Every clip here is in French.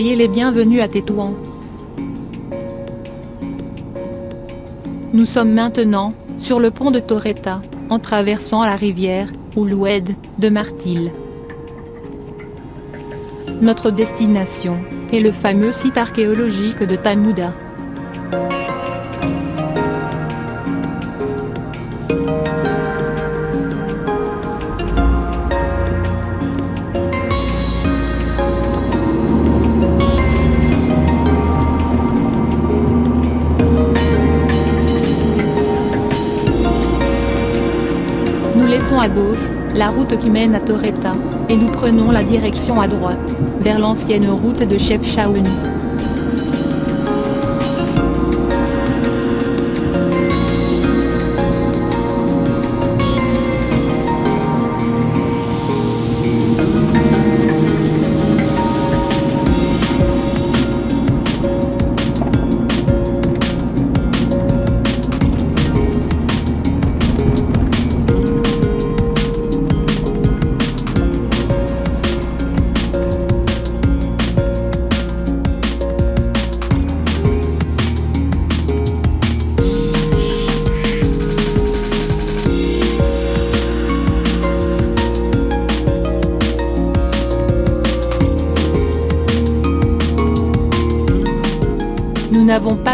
Soyez les bienvenus à Tétouan. Nous sommes maintenant, sur le pont de Torretta, en traversant la rivière, ou l'oued, de Martil. Notre destination, est le fameux site archéologique de Tamouda. Route qui mène à Torretta, et nous prenons la direction à droite, vers l'ancienne route de Chefchaouen.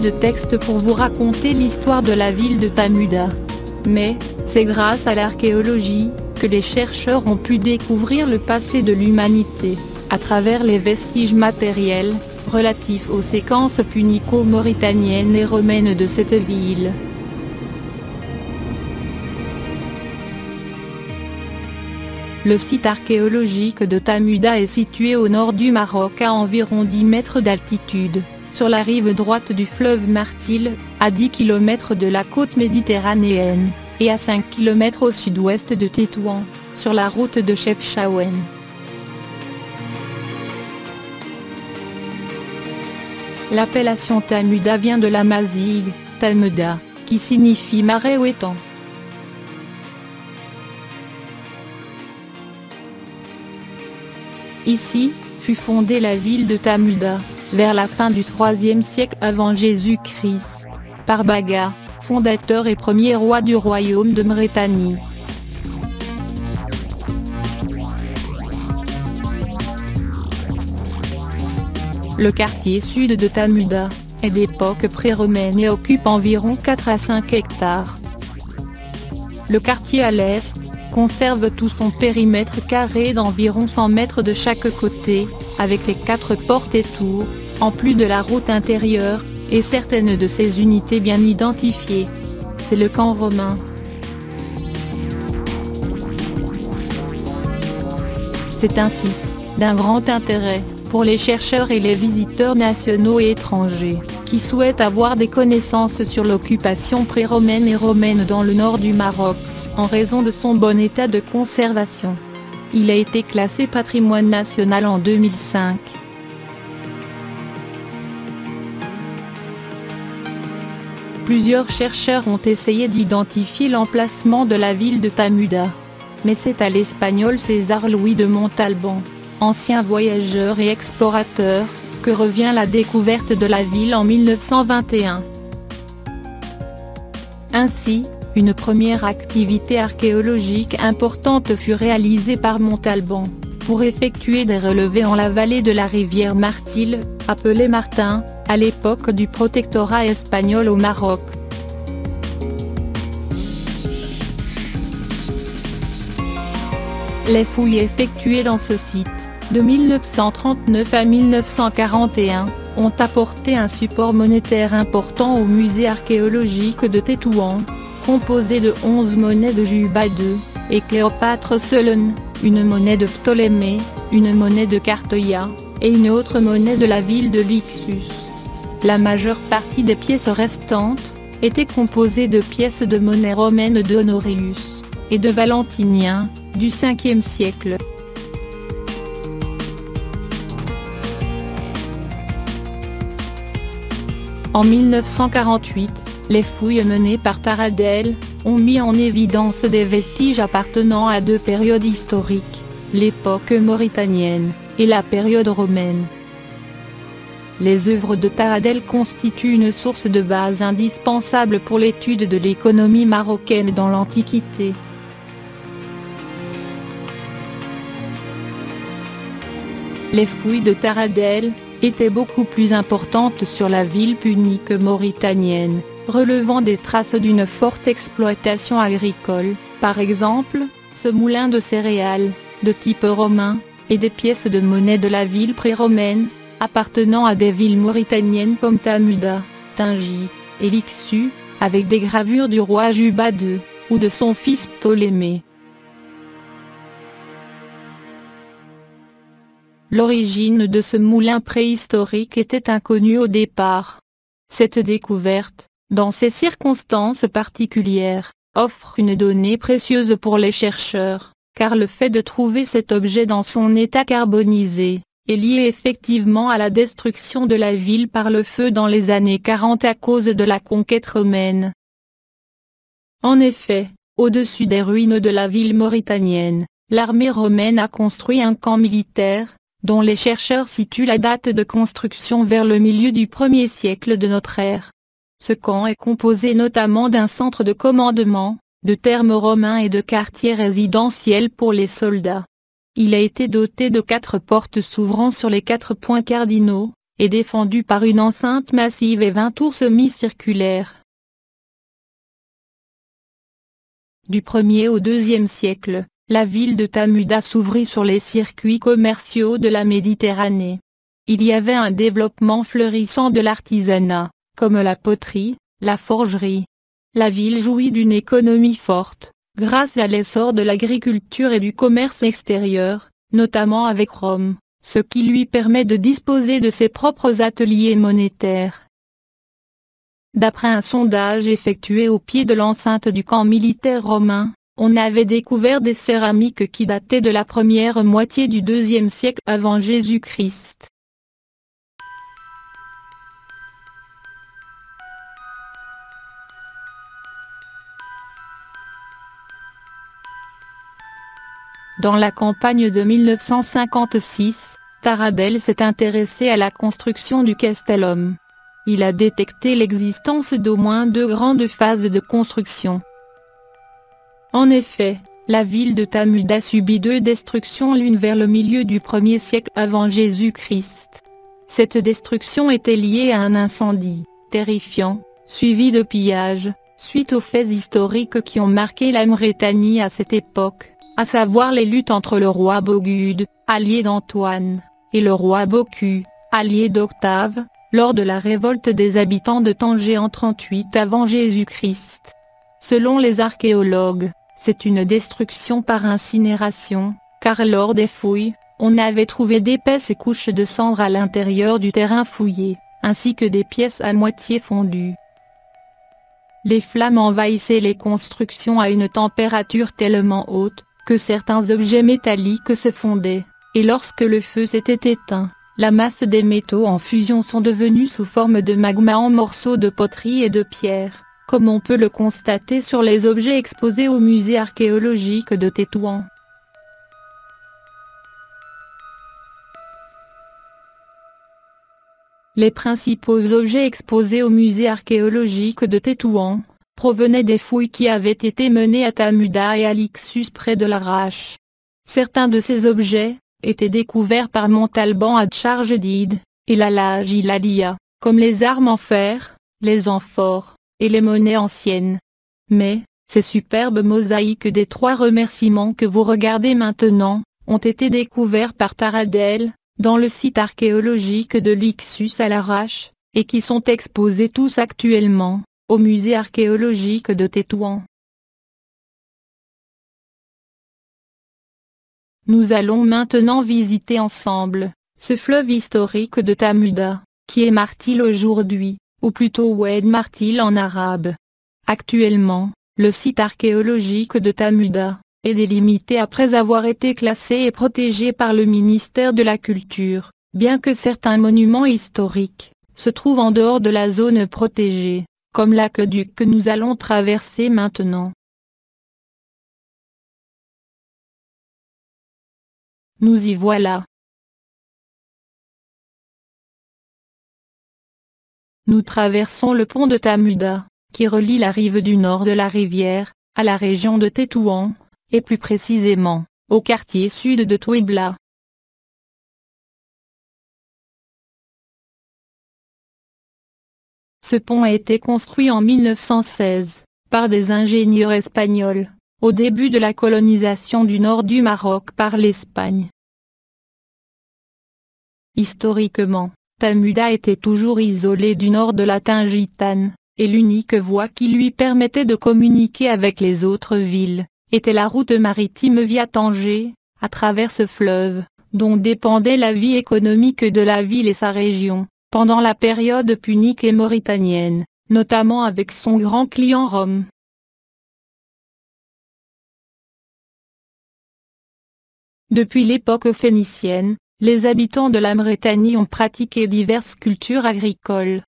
De texte pour vous raconter l'histoire de la ville de Tamuda. Mais, c'est grâce à l'archéologie, que les chercheurs ont pu découvrir le passé de l'humanité, à travers les vestiges matériels, relatifs aux séquences punico-mauritaniennes et romaines de cette ville. Le site archéologique de Tamuda est situé au nord du Maroc à environ 10 mètres d'altitude sur la rive droite du fleuve Martil, à 10 km de la côte méditerranéenne, et à 5 km au sud-ouest de Tétouan, sur la route de Chefchaouen. L'appellation Tamuda vient de la Mazig, Talmuda, qui signifie marais ou étang. Ici, fut fondée la ville de Tamuda vers la fin du IIIe siècle avant Jésus-Christ, par Baga, fondateur et premier roi du royaume de Mauritanie. Le quartier sud de Tamuda, est d'époque pré-romaine et occupe environ 4 à 5 hectares. Le quartier à l'est, conserve tout son périmètre carré d'environ 100 mètres de chaque côté, avec les quatre portes et tours, en plus de la route intérieure, et certaines de ses unités bien identifiées. C'est le camp romain. C'est un site, d'un grand intérêt, pour les chercheurs et les visiteurs nationaux et étrangers, qui souhaitent avoir des connaissances sur l'occupation pré-romaine et romaine dans le nord du Maroc, en raison de son bon état de conservation. Il a été classé patrimoine national en 2005. Plusieurs chercheurs ont essayé d'identifier l'emplacement de la ville de Tamuda. Mais c'est à l'espagnol César Louis de Montalban, ancien voyageur et explorateur, que revient la découverte de la ville en 1921. Ainsi, une première activité archéologique importante fut réalisée par Montalban, pour effectuer des relevés en la vallée de la rivière Martil, appelée Martin, à l'époque du protectorat espagnol au Maroc. Les fouilles effectuées dans ce site, de 1939 à 1941, ont apporté un support monétaire important au musée archéologique de Tétouan, composé de 11 monnaies de Juba II, et Cléopâtre Selon, une monnaie de Ptolémée, une monnaie de Cartoya, et une autre monnaie de la ville de Lixus. La majeure partie des pièces restantes, étaient composées de pièces de monnaie romaine d'Honorius, et de Valentinien, du 5e siècle. En 1948, les fouilles menées par Taradel, ont mis en évidence des vestiges appartenant à deux périodes historiques, l'époque mauritanienne, et la période romaine. les œuvres de Taradel constituent une source de base indispensable pour l'étude de l'économie marocaine dans l'Antiquité. Les fouilles de Taradel étaient beaucoup plus importantes sur la ville punique mauritanienne, relevant des traces d'une forte exploitation agricole, par exemple, ce moulin de céréales, de type romain, et des pièces de monnaie de la ville pré-romaine, appartenant à des villes mauritaniennes comme Tamuda, Tingi, et Lixu, avec des gravures du roi Juba II, ou de son fils Ptolémée. L'origine de ce moulin préhistorique était inconnue au départ. Cette découverte, dans ces circonstances particulières, offre une donnée précieuse pour les chercheurs, car le fait de trouver cet objet dans son état carbonisé, est lié effectivement à la destruction de la ville par le feu dans les années 40 à cause de la conquête romaine. En effet, au-dessus des ruines de la ville mauritanienne, l'armée romaine a construit un camp militaire, dont les chercheurs situent la date de construction vers le milieu du premier siècle de notre ère. Ce camp est composé notamment d'un centre de commandement, de termes romains et de quartiers résidentiels pour les soldats. Il a été doté de quatre portes s'ouvrant sur les quatre points cardinaux, et défendu par une enceinte massive et vingt tours semi-circulaires. Du 1er au 2e siècle, la ville de Tamuda s'ouvrit sur les circuits commerciaux de la Méditerranée. Il y avait un développement fleurissant de l'artisanat, comme la poterie, la forgerie. La ville jouit d'une économie forte, grâce à l'essor de l'agriculture et du commerce extérieur, notamment avec Rome, ce qui lui permet de disposer de ses propres ateliers monétaires. D'après un sondage effectué au pied de l'enceinte du camp militaire romain, on avait découvert des céramiques qui dataient de la première moitié du deuxième siècle avant Jésus-Christ. Dans la campagne de 1956, Taradel s'est intéressé à la construction du Castellum. Il a détecté l'existence d'au moins deux grandes phases de construction. En effet, la ville de Tamud a subi deux destructions l'une vers le milieu du 1er siècle avant Jésus-Christ. Cette destruction était liée à un incendie, terrifiant, suivi de pillages, suite aux faits historiques qui ont marqué la Mauritanie à cette époque à savoir les luttes entre le roi Bogude, allié d'Antoine, et le roi Bocu, allié d'Octave, lors de la révolte des habitants de Tanger en 38 avant Jésus-Christ. Selon les archéologues, c'est une destruction par incinération, car lors des fouilles, on avait trouvé d'épaisses couches de cendres à l'intérieur du terrain fouillé, ainsi que des pièces à moitié fondues. Les flammes envahissaient les constructions à une température tellement haute, que certains objets métalliques se fondaient, et lorsque le feu s'était éteint, la masse des métaux en fusion sont devenus sous forme de magma en morceaux de poterie et de pierre, comme on peut le constater sur les objets exposés au musée archéologique de Tétouan. Les principaux objets exposés au musée archéologique de Tétouan, provenaient des fouilles qui avaient été menées à Tamuda et à Lixus près de l'Arrache. Certains de ces objets, étaient découverts par Montalban à Tcharjedid, et la Ilalia, comme les armes en fer, les amphores, et les monnaies anciennes. Mais, ces superbes mosaïques des trois remerciements que vous regardez maintenant, ont été découverts par Taradel, dans le site archéologique de Lixus à l'Arrache, et qui sont exposés tous actuellement, au musée archéologique de Tétouan. Nous allons maintenant visiter ensemble, ce fleuve historique de Tamuda, qui est Martil aujourd'hui, ou plutôt Oued Martil en arabe. Actuellement, le site archéologique de Tamuda, est délimité après avoir été classé et protégé par le ministère de la Culture, bien que certains monuments historiques, se trouvent en dehors de la zone protégée comme l'aqueduc que nous allons traverser maintenant. Nous y voilà. nous traversons le pont de Tamuda, qui relie la rive du nord de la rivière, à la région de Tétouan, et plus précisément, au quartier sud de Twibla. Ce pont a été construit en 1916, par des ingénieurs espagnols, au début de la colonisation du nord du Maroc par l'Espagne. Historiquement, Tamuda était toujours isolé du nord de la Tingitane, et l'unique voie qui lui permettait de communiquer avec les autres villes, était la route maritime via Tanger, à travers ce fleuve, dont dépendait la vie économique de la ville et sa région, pendant la période punique et mauritanienne, notamment avec son grand client Rome. Depuis l'époque phénicienne, les habitants de la Mauritanie ont pratiqué diverses cultures agricoles.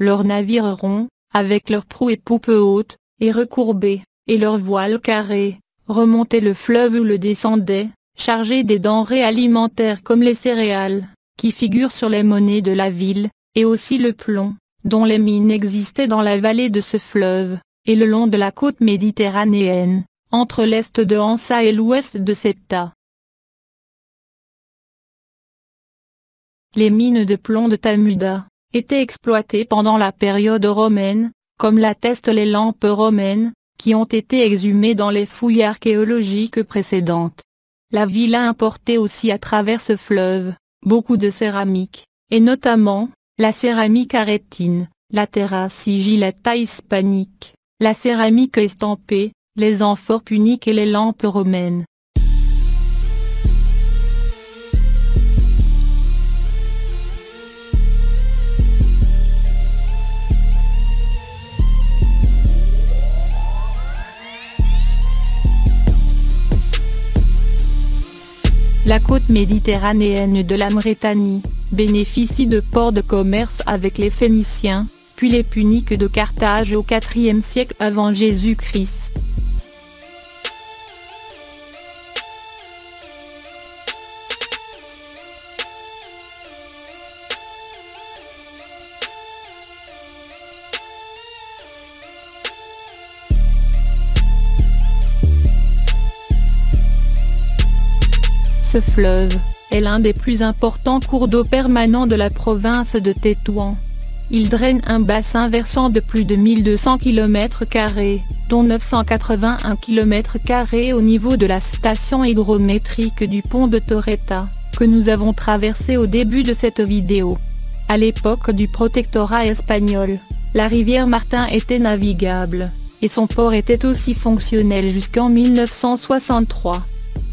Leurs navires ronds, avec leurs proues et poupes hautes, et recourbées, et leurs voiles carrées, remontaient le fleuve ou le descendaient, chargés des denrées alimentaires comme les céréales, qui figurent sur les monnaies de la ville, et aussi le plomb, dont les mines existaient dans la vallée de ce fleuve, et le long de la côte méditerranéenne, entre l'est de Ansa et l'ouest de Septa. Les mines de plomb de Talmuda, étaient exploitées pendant la période romaine, comme l'attestent les lampes romaines, qui ont été exhumées dans les fouilles archéologiques précédentes. La ville a importé aussi à travers ce fleuve, beaucoup de céramique, et notamment, la céramique arétine, la terra sigillata hispanique, la céramique estampée, les amphores puniques et les lampes romaines. La côte méditerranéenne de la Mauritanie, bénéficie de ports de commerce avec les Phéniciens, puis les Puniques de Carthage au IVe siècle avant Jésus-Christ. Ce fleuve, est l'un des plus importants cours d'eau permanents de la province de Tétouan. Il draine un bassin versant de plus de 1200 km, dont 981 km au niveau de la station hydrométrique du pont de Torreta, que nous avons traversé au début de cette vidéo. À l'époque du protectorat espagnol, la rivière Martin était navigable, et son port était aussi fonctionnel jusqu'en 1963.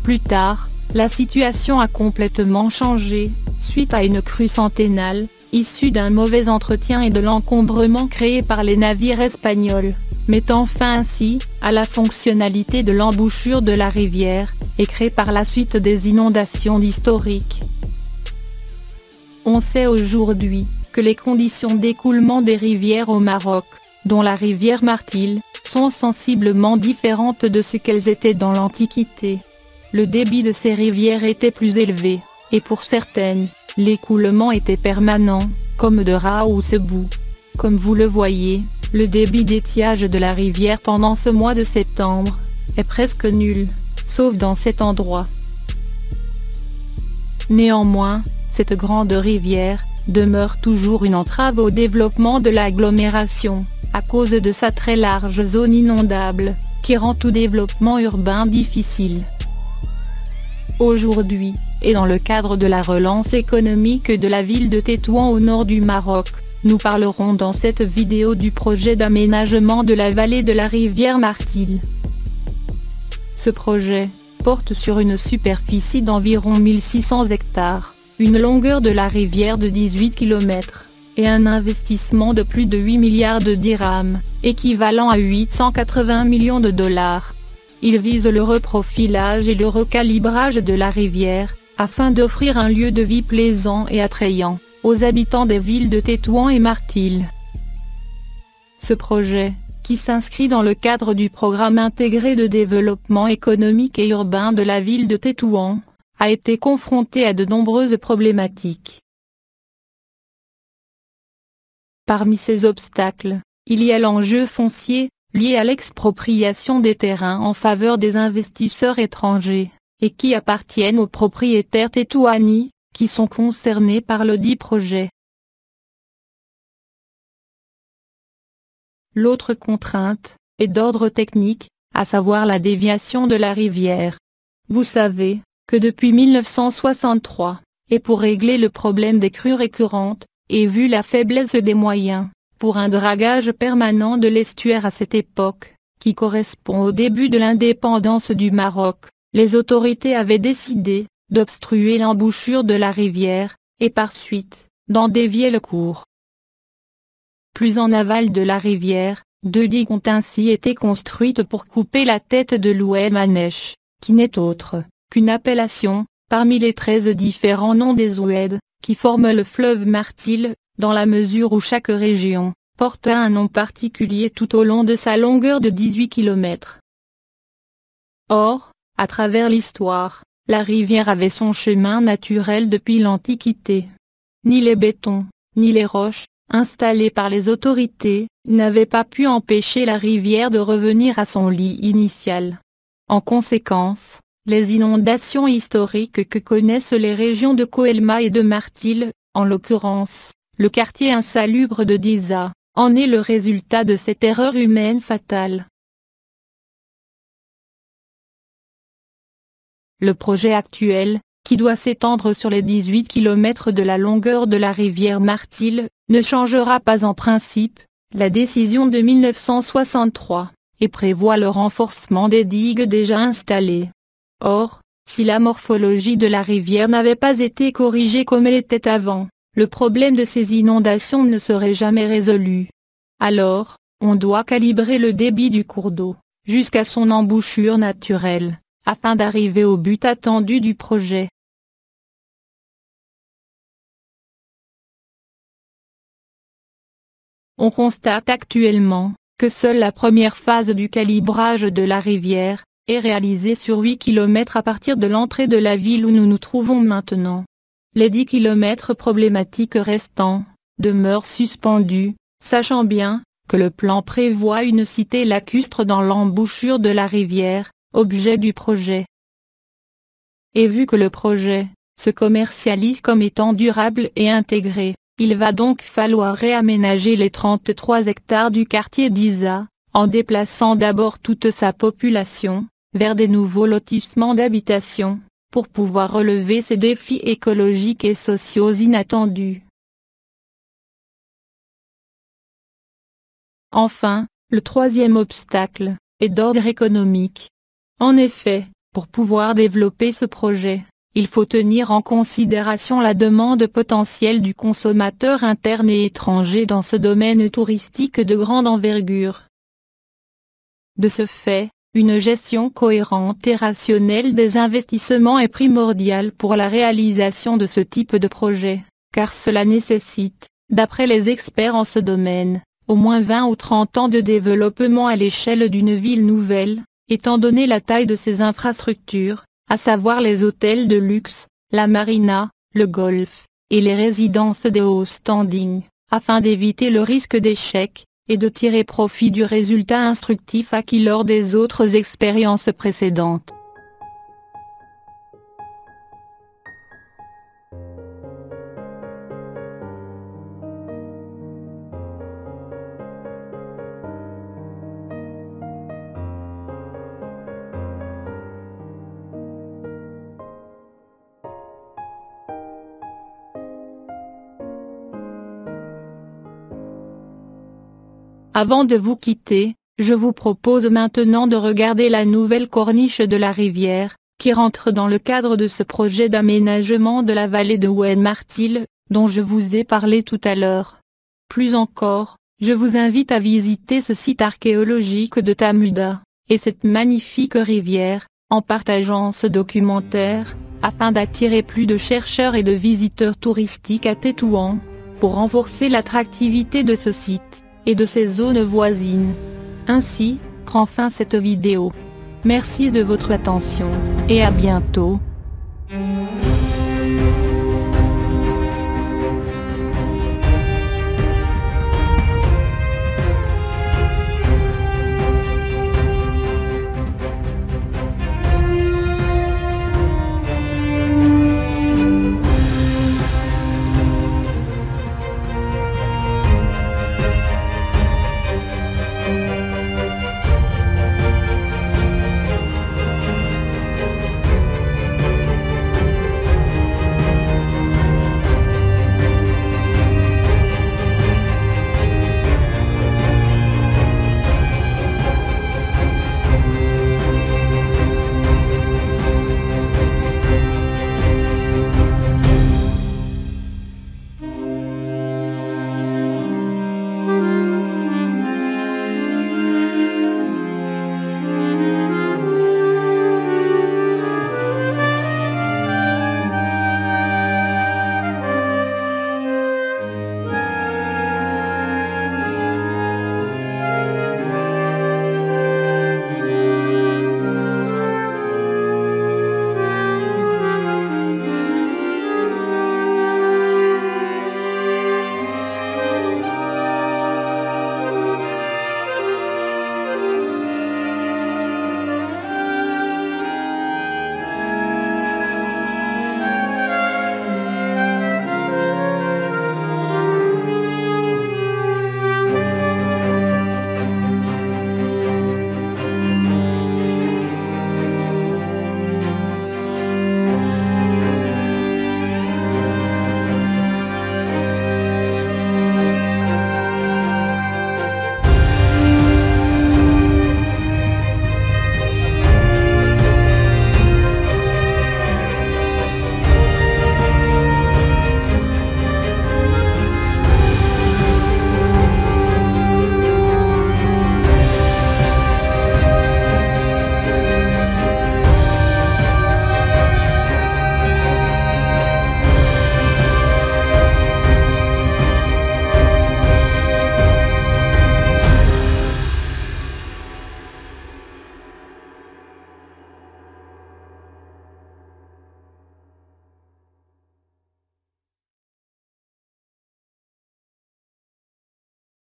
Plus tard, la situation a complètement changé, suite à une crue centennale, issue d'un mauvais entretien et de l'encombrement créé par les navires espagnols, mettant fin ainsi, à la fonctionnalité de l'embouchure de la rivière, et créé par la suite des inondations d'historique. On sait aujourd'hui, que les conditions d'écoulement des rivières au Maroc, dont la rivière Martil, sont sensiblement différentes de ce qu'elles étaient dans l'Antiquité le débit de ces rivières était plus élevé, et pour certaines, l'écoulement était permanent, comme de Sebou. Comme vous le voyez, le débit d'étiage de la rivière pendant ce mois de septembre, est presque nul, sauf dans cet endroit. Néanmoins, cette grande rivière, demeure toujours une entrave au développement de l'agglomération, à cause de sa très large zone inondable, qui rend tout développement urbain difficile. Aujourd'hui, et dans le cadre de la relance économique de la ville de Tétouan au nord du Maroc, nous parlerons dans cette vidéo du projet d'aménagement de la vallée de la rivière Martil. Ce projet, porte sur une superficie d'environ 1600 hectares, une longueur de la rivière de 18 km, et un investissement de plus de 8 milliards de dirhams, équivalent à 880 millions de dollars, il vise le reprofilage et le recalibrage de la rivière, afin d'offrir un lieu de vie plaisant et attrayant, aux habitants des villes de Tétouan et Martil. Ce projet, qui s'inscrit dans le cadre du programme intégré de développement économique et urbain de la ville de Tétouan, a été confronté à de nombreuses problématiques. Parmi ces obstacles, il y a l'enjeu foncier, lié à l'expropriation des terrains en faveur des investisseurs étrangers, et qui appartiennent aux propriétaires tétouani, qui sont concernés par le dit projet. L'autre contrainte, est d'ordre technique, à savoir la déviation de la rivière. Vous savez, que depuis 1963, et pour régler le problème des crues récurrentes, et vu la faiblesse des moyens, pour un dragage permanent de l'estuaire à cette époque, qui correspond au début de l'indépendance du Maroc, les autorités avaient décidé, d'obstruer l'embouchure de la rivière, et par suite, d'en dévier le cours. Plus en aval de la rivière, deux digues ont ainsi été construites pour couper la tête de l'Oued Manèche, qui n'est autre qu'une appellation, parmi les treize différents noms des Oued, qui forment le fleuve Martil, dans la mesure où chaque région, porte un nom particulier tout au long de sa longueur de 18 km. Or, à travers l'histoire, la rivière avait son chemin naturel depuis l'Antiquité. Ni les bétons, ni les roches, installées par les autorités, n'avaient pas pu empêcher la rivière de revenir à son lit initial. En conséquence, les inondations historiques que connaissent les régions de Coelma et de Martil, en l'occurrence, le quartier insalubre de Diza, en est le résultat de cette erreur humaine fatale. Le projet actuel, qui doit s'étendre sur les 18 km de la longueur de la rivière Martil, ne changera pas en principe, la décision de 1963, et prévoit le renforcement des digues déjà installées. Or, si la morphologie de la rivière n'avait pas été corrigée comme elle était avant, le problème de ces inondations ne serait jamais résolu. Alors, on doit calibrer le débit du cours d'eau, jusqu'à son embouchure naturelle, afin d'arriver au but attendu du projet. On constate actuellement, que seule la première phase du calibrage de la rivière, est réalisé sur 8 km à partir de l'entrée de la ville où nous nous trouvons maintenant. Les 10 km problématiques restants, demeurent suspendus, sachant bien, que le plan prévoit une cité lacustre dans l'embouchure de la rivière, objet du projet. Et vu que le projet, se commercialise comme étant durable et intégré, il va donc falloir réaménager les 33 hectares du quartier d'Isa, en déplaçant d'abord toute sa population, vers des nouveaux lotissements d'habitation, pour pouvoir relever ces défis écologiques et sociaux inattendus. Enfin, le troisième obstacle, est d'ordre économique. En effet, pour pouvoir développer ce projet, il faut tenir en considération la demande potentielle du consommateur interne et étranger dans ce domaine touristique de grande envergure. De ce fait, une gestion cohérente et rationnelle des investissements est primordiale pour la réalisation de ce type de projet, car cela nécessite, d'après les experts en ce domaine, au moins 20 ou 30 ans de développement à l'échelle d'une ville nouvelle, étant donné la taille de ses infrastructures, à savoir les hôtels de luxe, la marina, le golf, et les résidences des hauts standing, afin d'éviter le risque d'échec, et de tirer profit du résultat instructif acquis lors des autres expériences précédentes. Avant de vous quitter, je vous propose maintenant de regarder la nouvelle corniche de la rivière, qui rentre dans le cadre de ce projet d'aménagement de la vallée de Oued-Martil, dont je vous ai parlé tout à l'heure. Plus encore, je vous invite à visiter ce site archéologique de Tamuda, et cette magnifique rivière, en partageant ce documentaire, afin d'attirer plus de chercheurs et de visiteurs touristiques à Tétouan, pour renforcer l'attractivité de ce site et de ses zones voisines. Ainsi, prend fin cette vidéo. Merci de votre attention, et à bientôt.